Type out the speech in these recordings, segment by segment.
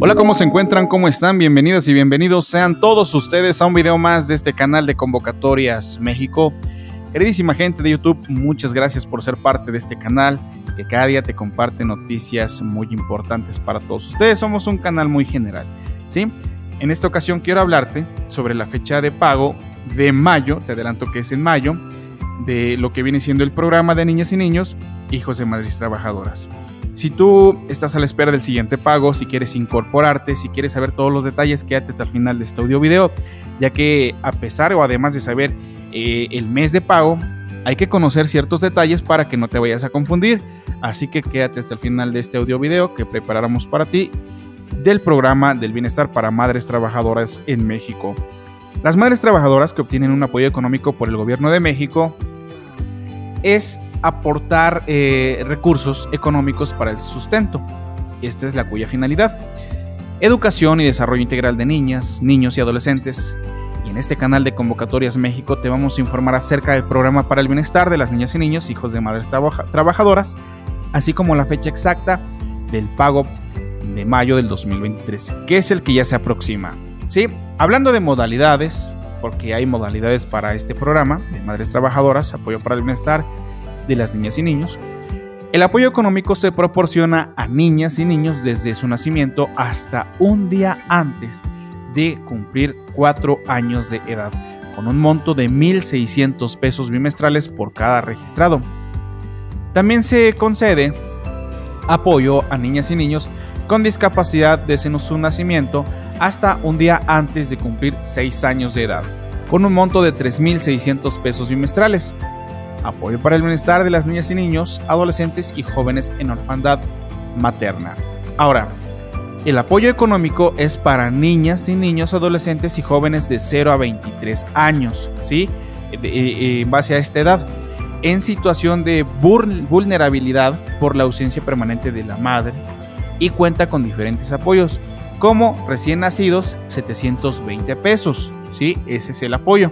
Hola, ¿cómo se encuentran? ¿Cómo están? Bienvenidas y bienvenidos sean todos ustedes a un video más de este canal de Convocatorias México. Queridísima gente de YouTube, muchas gracias por ser parte de este canal que cada día te comparte noticias muy importantes para todos ustedes. Somos un canal muy general, ¿sí? En esta ocasión quiero hablarte sobre la fecha de pago de mayo, te adelanto que es en mayo, de lo que viene siendo el programa de niñas y niños, hijos de madres trabajadoras. Si tú estás a la espera del siguiente pago, si quieres incorporarte, si quieres saber todos los detalles, quédate hasta el final de este audio video, ya que a pesar o además de saber eh, el mes de pago, hay que conocer ciertos detalles para que no te vayas a confundir. Así que quédate hasta el final de este audio video que preparamos para ti del programa del bienestar para madres trabajadoras en México. Las madres trabajadoras que obtienen un apoyo económico por el gobierno de México es aportar eh, recursos económicos para el sustento. Esta es la cuya finalidad. Educación y desarrollo integral de niñas, niños y adolescentes. Y en este canal de Convocatorias México te vamos a informar acerca del programa para el bienestar de las niñas y niños, hijos de madres trabajadoras, así como la fecha exacta del pago de mayo del 2023, que es el que ya se aproxima. ¿Sí? Hablando de modalidades, porque hay modalidades para este programa de madres trabajadoras, apoyo para el bienestar de las niñas y niños. El apoyo económico se proporciona a niñas y niños desde su nacimiento hasta un día antes de cumplir cuatro años de edad, con un monto de 1.600 pesos bimestrales por cada registrado. También se concede apoyo a niñas y niños con discapacidad desde su nacimiento hasta un día antes de cumplir 6 años de edad, con un monto de 3.600 pesos bimestrales apoyo para el bienestar de las niñas y niños, adolescentes y jóvenes en orfandad materna. Ahora, el apoyo económico es para niñas y niños, adolescentes y jóvenes de 0 a 23 años, ¿sí? En base a esta edad, en situación de vulnerabilidad por la ausencia permanente de la madre y cuenta con diferentes apoyos, como recién nacidos 720 pesos, ¿sí? Ese es el apoyo.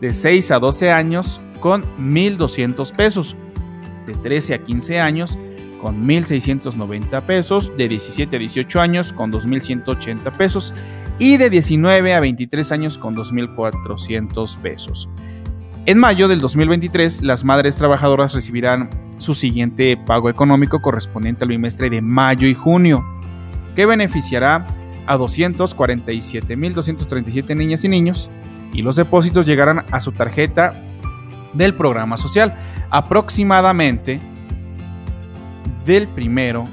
De 6 a 12 años con 1.200 pesos. De 13 a 15 años con 1.690 pesos. De 17 a 18 años con 2.180 pesos. Y de 19 a 23 años con 2.400 pesos. En mayo del 2023, las madres trabajadoras recibirán su siguiente pago económico correspondiente al bimestre de mayo y junio, que beneficiará a 247.237 niñas y niños, y los depósitos llegarán a su tarjeta del programa social, aproximadamente del primero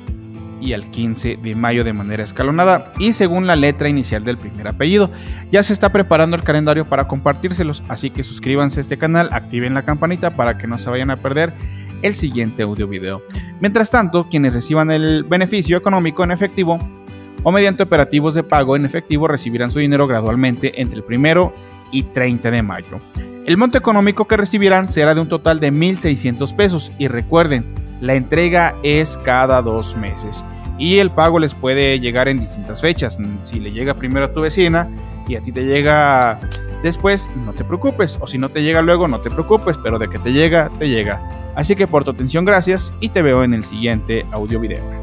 y al 15 de mayo de manera escalonada y según la letra inicial del primer apellido. Ya se está preparando el calendario para compartírselos, así que suscríbanse a este canal, activen la campanita para que no se vayan a perder el siguiente audio video. Mientras tanto, quienes reciban el beneficio económico en efectivo o mediante operativos de pago en efectivo recibirán su dinero gradualmente entre el primero y 30 de mayo. El monto económico que recibirán será de un total de 1.600 pesos y recuerden, la entrega es cada dos meses y el pago les puede llegar en distintas fechas. Si le llega primero a tu vecina y a ti te llega después, no te preocupes. O si no te llega luego, no te preocupes, pero de que te llega, te llega. Así que por tu atención, gracias y te veo en el siguiente audio video.